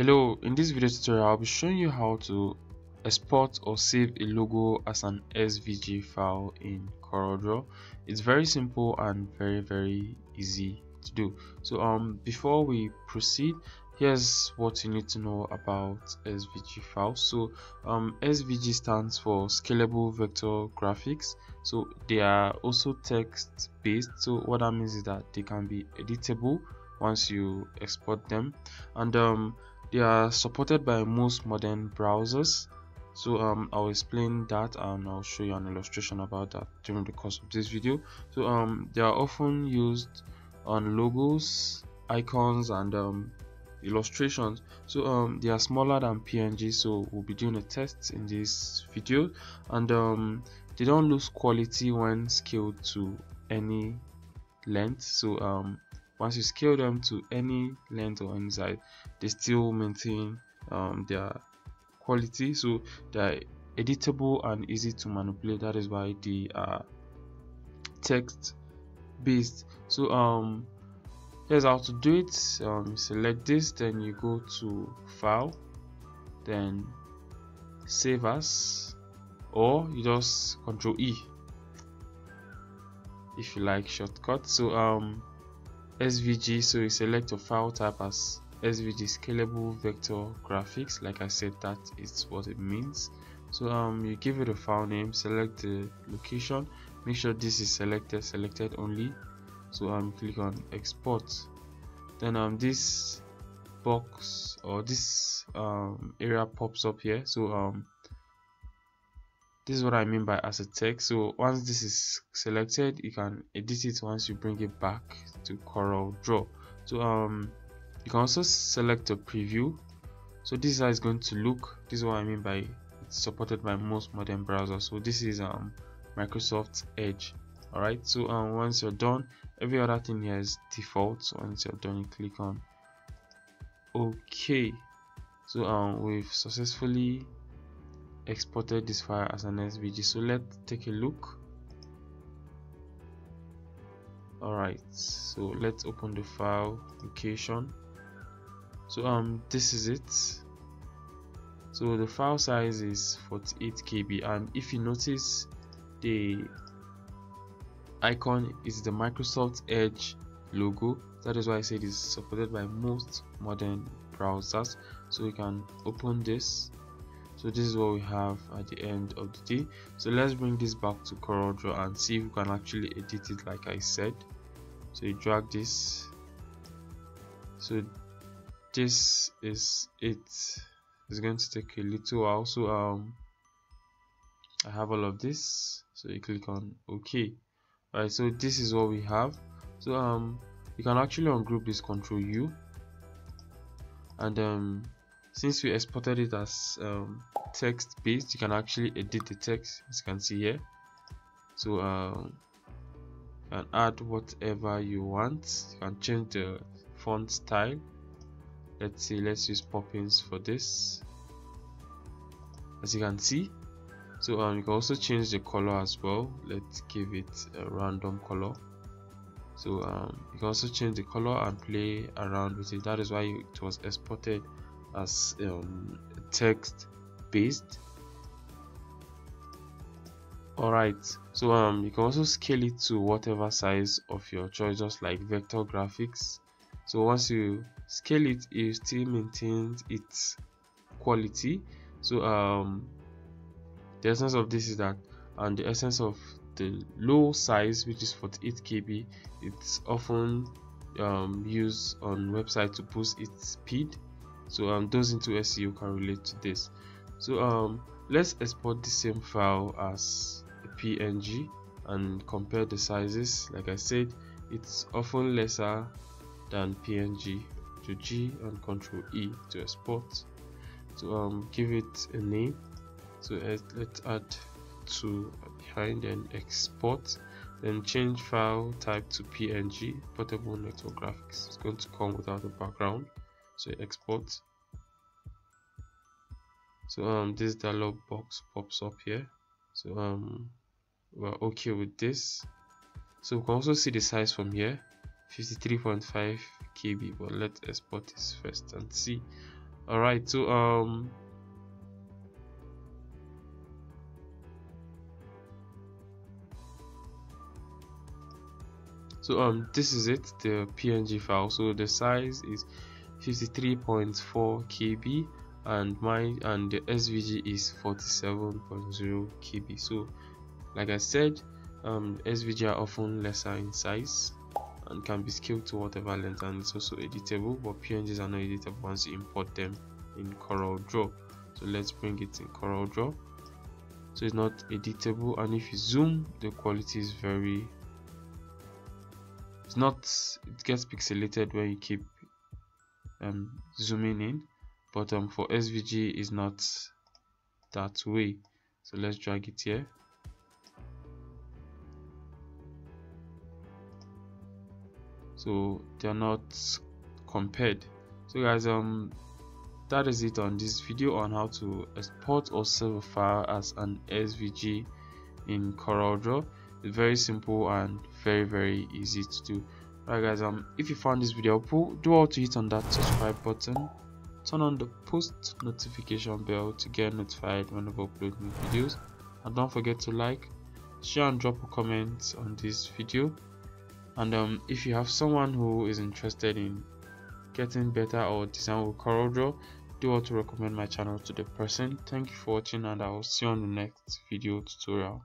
Hello, in this video tutorial I'll be showing you how to export or save a logo as an SVG file in CorelDRAW. It's very simple and very very easy to do. So um before we proceed, here's what you need to know about SVG files. So um SVG stands for scalable vector graphics. So they are also text based. So what that means is that they can be editable once you export them and um they are supported by most modern browsers. So um i'll explain that and i'll show you an illustration about that during the course of this video. So um they are often used on logos icons and um illustrations. So um they are smaller than png so we'll be doing a test in this video. And um they don't lose quality when scaled to any length. So um once you scale them to any length or any size they still maintain um, their quality. So they're editable and easy to manipulate. That is why they are text based so um here's how to do it. Um, select this then you go to file then save as or you just control e if you like shortcut. So um SVG so you select your file type as SVG scalable vector graphics. Like I said that is what it means. So um you give it a file name select the location make sure this is selected selected only. So um click on export. Then um this box or this um area pops up here. So um this is what I mean by as a text. So once this is selected you can edit it once you bring it back to coral Draw. So um you can also select a preview. So this is how it's going to look. This is what I mean by it's supported by most modern browsers. So this is um Microsoft Edge. Alright so um once you're done every other thing here is default. So once you're done you click on OK. So um we've successfully exported this file as an SVG so let's take a look. Alright so let's open the file location. So um this is it. So the file size is 48 kb and if you notice the icon is the Microsoft Edge logo. That is why I said it's supported by most modern browsers. So you can open this so this is what we have at the end of the day. So let's bring this back to CorelDRAW and see if we can actually edit it like I said. So you drag this. So this is it. It's going to take a little while. So um I have all of this. So you click on OK. Alright so this is what we have. So um you can actually ungroup this control U. And um since we exported it as um, text based you can actually edit the text as you can see here. So um, you can add whatever you want. You can change the font style. Let's see let's use poppins for this. As you can see. So um, you can also change the color as well. Let's give it a random color. So um, you can also change the color and play around with it. That is why it was exported as um, text based. Alright so um you can also scale it to whatever size of your choice just like vector graphics. So once you scale it it still maintains its quality. So um the essence of this is that and the essence of the low size which is 48 kb it's often um, used on website to boost its speed so um those into SEO can relate to this. So um let's export the same file as PNG and compare the sizes. Like I said it's often lesser than PNG to G and control E to export. So um give it a name. So let's add to behind and export. Then change file type to png portable network graphics. It's going to come without a background so export. So um this dialog box pops up here. So um we're okay with this. So we can also see the size from here. 53.5 kb but let's export this first and see. All right so um so um this is it the png file. So the size is 53.4 kb and my and the svg is 47.0 kb so like i said um svg are often lesser in size and can be scaled to whatever length and it's also editable but pngs are not editable once you import them in CorelDRAW. So let's bring it in CorelDRAW. So it's not editable and if you zoom the quality is very it's not it gets pixelated when you keep um, zooming in but um, for svg is not that way. So let's drag it here. So they're not compared. So guys um that is it on this video on how to export or save a file as an svg in CorelDRAW it's very simple and very very easy to do alright guys um if you found this video helpful do all to hit on that subscribe button. Turn on the post notification bell to get notified whenever I upload new videos. And don't forget to like share and drop a comment on this video. And um, if you have someone who is interested in getting better or design with CorelDRAW do want to recommend my channel to the person. Thank you for watching and i will see you on the next video tutorial